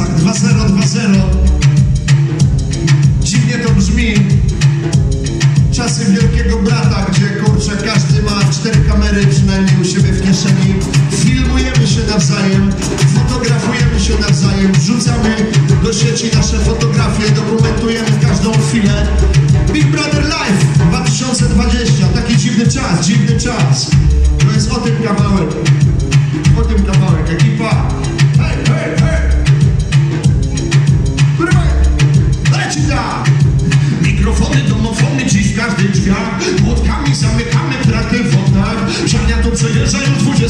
czasach 2020 Dziwnie to brzmi. Czasy wielkiego brata, gdzie kurczę każdy ma cztery kamery przynajmniej u siebie w kieszeni. Filmujemy się nawzajem, fotografujemy się nawzajem Wrzucamy do sieci nasze fotografie, dokumentujemy każdą chwilę. Big Brother Live 2020, taki dziwny czas, dziwny czas. To jest o tym kawałek, o tym kawałek, ekipa.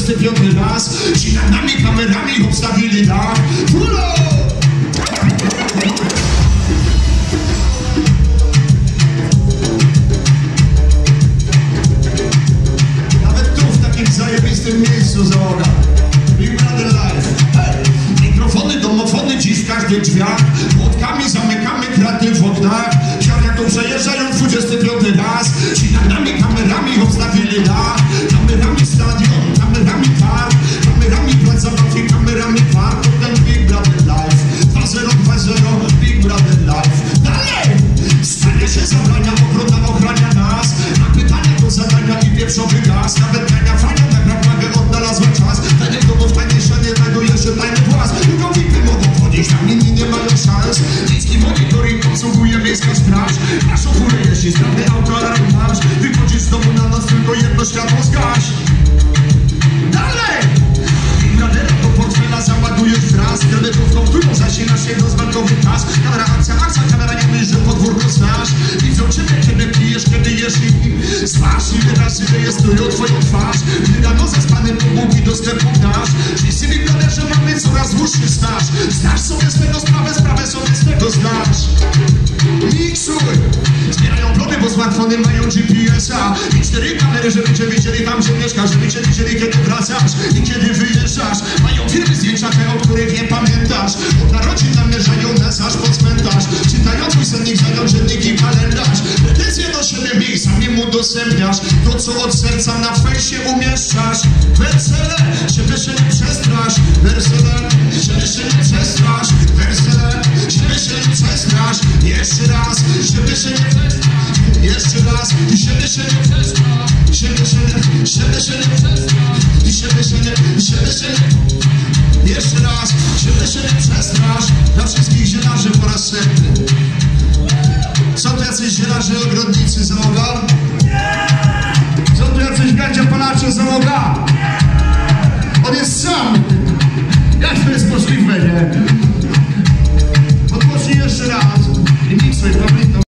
45 raz. Ci nad nami kamerami obstawili tak? Pulo! Nawet tu w takim zajebistym miejscu załoga. Big Brother Life! Mikrofony, domofony dziś w każdych drzwiach. Płotkami zamykamy kraty w oknach. Siaria tu przejeżdżają pieprzowy gaz Nawet Gania fajna tak naprawdę odnalazła czas. Tajny domów, tajny szanie, znajduje się tajny włas Tylko VIP-y mogą wchodzić, tam inni nie mają szans. Miejski monitoring obsługuje miejska straż. Masz ochórę, jeśli sprawny auto, alarm masz Wychodzisz z domu na noc, tylko jedno światło zgaś. Dalej! Brothera do portfela załadujesz wraz. Kredytówką, którą zasinasz do zbankowy pas. Kamera, akcja, akcja, kamera nie myśli, że podwórko znasz Widzą ciebie, kiedy pijesz, kiedy jesz i zważ Ile razy rejestrują twoją twarz. Gdy rano zaspany pobudzi do sklepu dasz Wszyscy Big Brotherze mamy coraz dłuższy staż. Znasz sobie z tego sprawę, sprawę sobie z tego znasz. Miksuj! Zbierają plony, bo smartfony mają GPS-a I cztery kamery, żeby cię widzieli tam, gdzie mieszkasz Żeby cię widzieli, kiedy wracasz i kiedy wyjeżdżasz. Mają firmy zdjęcia te, o których nie pamiętasz. Od narodzin namierzają mesaż pod udostępniasz To, co od serca na fejsie umieszczasz. Wersele, siebie się nie przestrasz. Wersele, siebie się nie przestrasz. Wersele, siebie się nie przestrasz. Jeszcze raz, siebie się nie przestrasz. Jeszcze raz, i siebie się nie przestrasz. Siebie się nie, siebie się nie przestrasz. I siebie się nie, siebie się nie Jeszcze raz, siebie się nie przestrasz. Dla wszystkich zielarzy po raz setny Są tu jacyś zielarze ogrodnicy załoga? Jest możliwe, nie? Odpocznij jeszcze raz i miksuj, proszę.